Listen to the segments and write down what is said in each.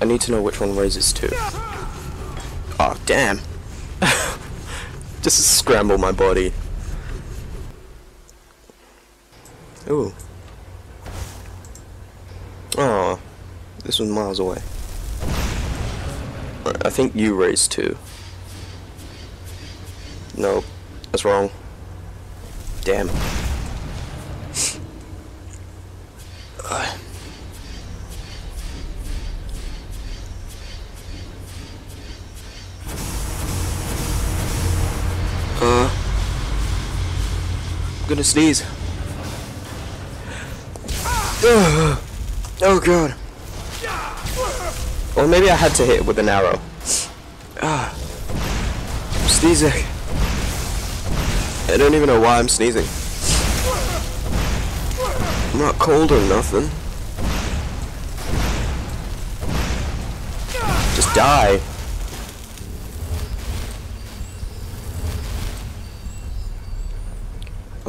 I need to know which one raises two. Oh, damn. Just scramble my body. Ooh. Oh, this was miles away. I think you raised two. Nope, that's wrong. Damn. I'm gonna sneeze. Ugh. Oh god. Or maybe I had to hit it with an arrow. Ah. I'm sneezing. I don't even know why I'm sneezing. I'm not cold or nothing. Just die.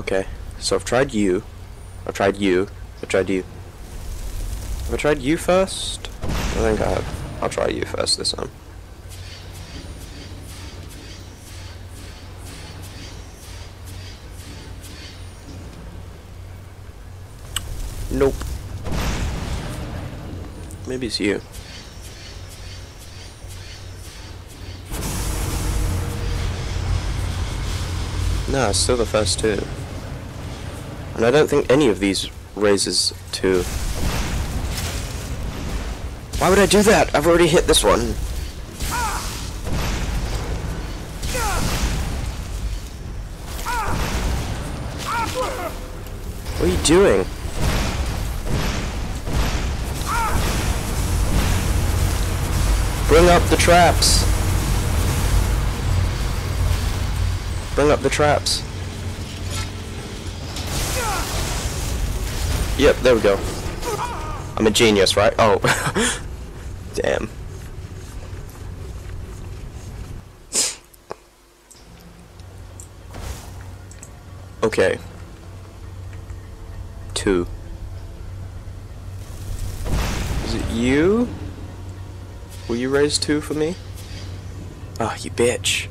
Okay, so I've tried you. I've tried you. I've tried you. Have I tried you first? I think I have. I'll try you first this time. Nope. Maybe it's you. No, it's still the first two. And I don't think any of these raises two. Why would I do that? I've already hit this one. What are you doing? Bring up the traps. Bring up the traps. Yep, there we go. I'm a genius, right? Oh. Damn. Okay. Two. Is it you? Will you raise two for me? Ah, oh, you bitch.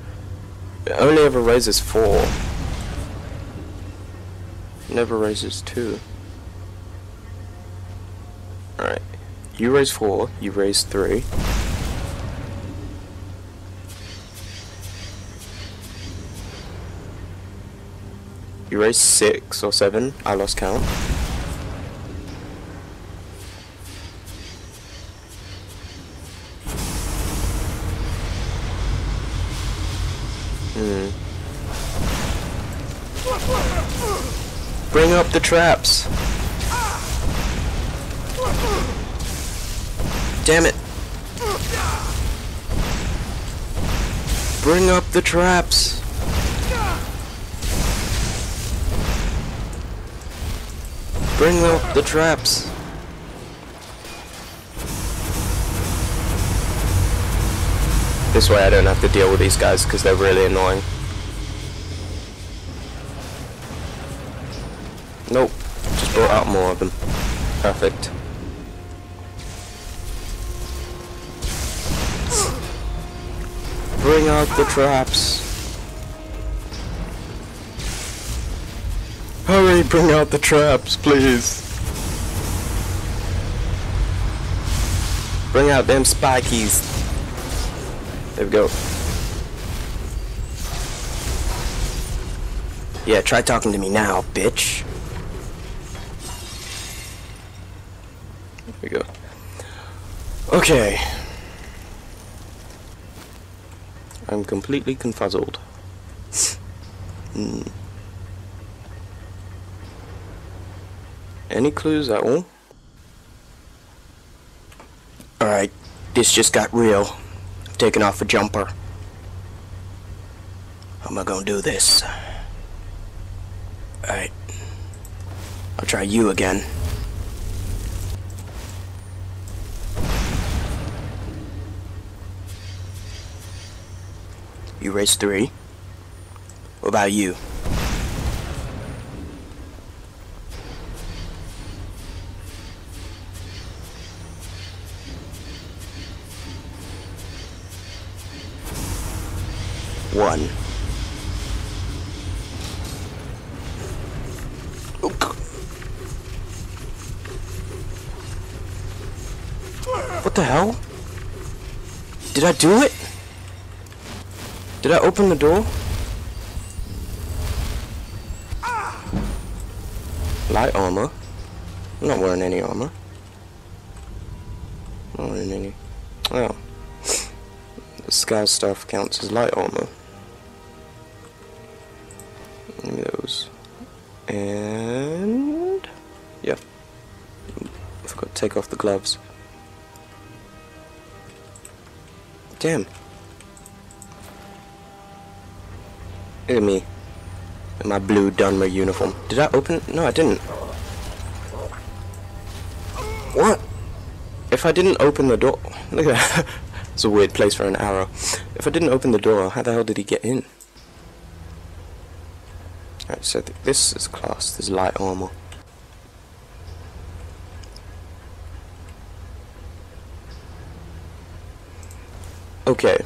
It only ever raises four. Never raises two. Alright. You raise four, you raise three. You raise six or seven, I lost count. Hmm. Bring up the traps. Damn it. Bring up the traps. Bring up the traps. This way I don't have to deal with these guys because they're really annoying. Nope. Just brought out more of them. Perfect. Bring out the traps. Hurry, bring out the traps, please. Bring out them spikies. There we go. Yeah, try talking to me now, bitch. There we go. Okay. I'm completely confuzzled. hmm. Any clues at all? Alright, this just got real. I'm taking off a jumper. How am I gonna do this? Alright. I'll try you again. You raised three. What about you? One. What the hell? Did I do it? Did I open the door? Light armor? I'm not wearing any armor. I'm not wearing any. Oh. The scout stuff counts as light armor. Give me those. And... Yeah. I forgot to take off the gloves. Damn. Look at me. In my blue Dunmer uniform. Did I open? No, I didn't. What? If I didn't open the door... Look at that. it's a weird place for an arrow. If I didn't open the door, how the hell did he get in? Alright, so th this is class. This is light armor. Okay.